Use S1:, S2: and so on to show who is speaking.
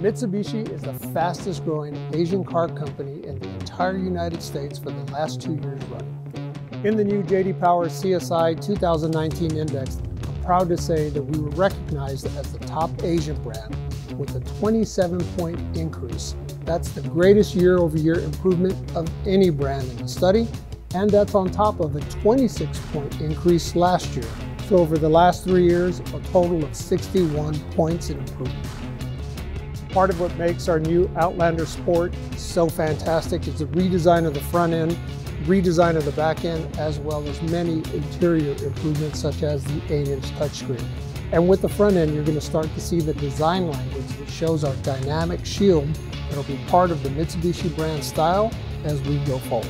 S1: Mitsubishi is the fastest growing Asian car company in the entire United States for the last two years running. In the new JD Power CSI 2019 Index, I'm proud to say that we were recognized as the top Asian brand with a 27 point increase. That's the greatest year over year improvement of any brand in the study, and that's on top of a 26 point increase last year. So over the last three years, a total of 61 points in improvement. Part of what makes our new Outlander Sport so fantastic is the redesign of the front end, redesign of the back end, as well as many interior improvements such as the 8-inch touchscreen. And with the front end, you're going to start to see the design language that shows our dynamic shield that'll be part of the Mitsubishi brand style as we go forward.